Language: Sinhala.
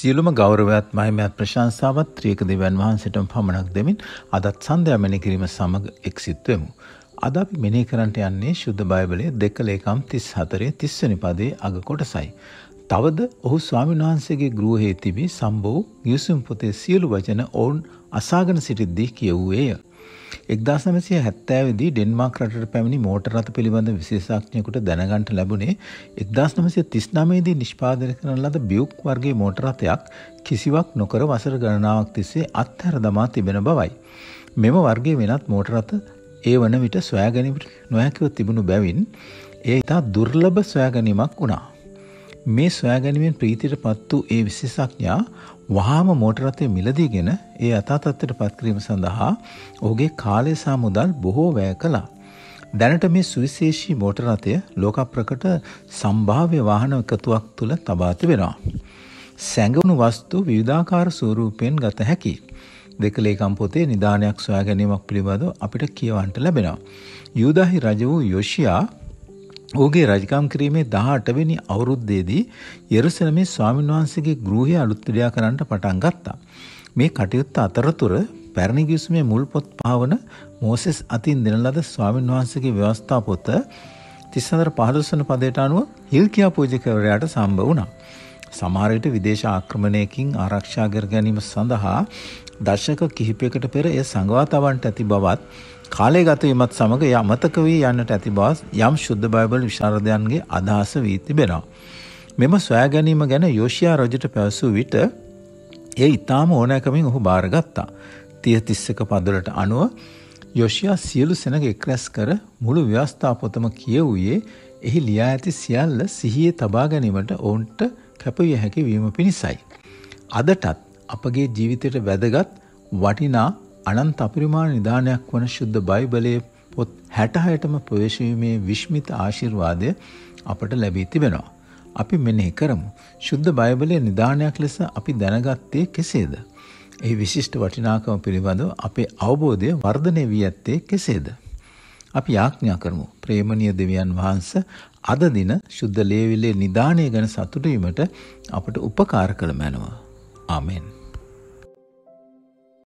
සියලුම ගෞරවයත් මහිමයත් ප්‍රශංසාවත් ත්‍රියක දෙවන් වහන්සේටම පමණක් දෙමින් අදත් සන්ධ්‍යා මෙනෙහි කිරීම සමග එක්සිත් වෙමු. අද අපි මෙනෙහි කරන්නට යන්නේ ශුද්ධ බයිබලයේ දෙක ලේකම් 34 30 වෙනි පදයේ අග කොටසයි. තවද ඔහු ස්වාමීන් වහන්සේගේ ගෘහයේ තිබී සම්බෝ ගිවිසුම් පොතේ සියලු වචන ඔවුන් අසාගෙන සිටිද්දී කියවුවේය. එක්දස් නමසය හැත්තෑවිදි ඩෙන්මාක් රටට පැමිණි මෝටර් රථ පිළිබඳ විශේෂඥයකුට දැනගන්ට ලැබුණේ එක්දස් නමසය තිස්නමේදී නිෂ්පාදන කරන ලද බියුක් වර්ගේ මෝටරථයක් කිසිවක් නොකර වසර ගණනාවක් තිස්සේ අත්හැර දමා තිබෙන බවයි. මෙම වර්ගේ වෙනත් මෝටරථ ඒ වන විට සොයාගැනීමට නොහැකිව තිබුණු බැවින් ඒ ඉතා දුර්ලභ සොයාගැනීමක් වුණා. මේ සොයාගැනීමෙන් ප්‍රීතියට පත් වූ ඒ විශේෂඥා වහාම මෝටරතය මිලදීගෙන ඒ අතාතත්වයට පත්කිරීම සඳහා ඔහුගේ කාලය සහ මුදල් බොහෝ වැය කළා. දැනට මේ සුවිශේෂී මෝටරතය ලෝක ප්‍රකට සම්භාව්‍ය වාහන එකතුවක් තුළ තබා තිබෙනවා. සැඟවුණු වස්තු විවිධාකාර ස්වරූපයෙන් ගත හැකි. දෙක ලේකම් පොතේ නිදානයක් සොයා ගැනීමක් පිළිබඳව අපිට කියවන්ට ලැබෙනවා. යුදාහි රජ වූ යොෂියා ඔහුගේ රජකම් කිරීමේ දහඅටවෙනි අවුරුද්දේදී යෙරුසලමේ ස්වාමීන් වහන්සේගේ ගෘහය අලුත්විඩයා කරන්නට පටන් ගත්තා. මේ කටයුත්ත අතරතුර පැරණි ගිවිසුමේ මුල් පොත් පාවන මෝසෙස් අතින් දෙන ලද ස්වාමීන් වහන්සේගේ ව්‍යවස්ථා පොත 34 15 වන පදයට අනුව හිල්කියා පූජකවරයාට සම්බ වුණා. සමහර විට විදේශ ආක්‍රමණයකින් ආරක්ෂා කර ගැනීම සඳහා දශක කිහිපයකට පෙර එය සංගවා තවන්ට ඇති බවත් කාලය ගත වීමත් සමග එය අමතක වී යන්නට ඇති බව යම් ශුද්ධ බයිබල් විශාරදයන්ගේ අදහස වී තිබෙනවා. මෙම සොයා ගැනීම ගැන යෝෂයා රජට පැවසූ විට එය ඉතාම ඕනෑකමින් ඔහු බාරගත්තා. තිය තිස්සක පදලට අනුව යොෂයා සියලු සෙනග එක්රැස් කර මුළු ව්‍යවස්ථාපොතම කියවූයේ එහි ලියා ඇති සියල්ල සිහියේ තබා ගැනීමට ඔවුන්ට කැපවිය හැකි වීම පිණිසයි. අදටත් අපගේ ජීවිතයට වැදගත් වටිනා අනන්ත අපරිමාණ නිධානයක් වන ශුද්ධ බයිබලයේ පොත් හැටහයටම ප්‍රවේශවීමේ විශ්මිත ආශිර්වාදය අපට ලැබී තිබෙනවා. අපි මෙනෙහි කරමු. ශුද්ධ බයිබලයේ නිධානයක් ලෙස අපි දැනගත්තේ කෙසේද? එහි විශිෂ්ට වටිනාකම පිළිබඳව අපේ අවබෝධය වර්ධනය වී ඇත්තේ කෙසේද? අපි යාඥා කරමු. ප්‍රේමණීය දෙවියන් වහන්සේ අද දින ශුද්ධ ලේවිලේ නිදාණය ගැන සතුටු වීමට අපට උපකාර කළ මැනව. ආමෙන්.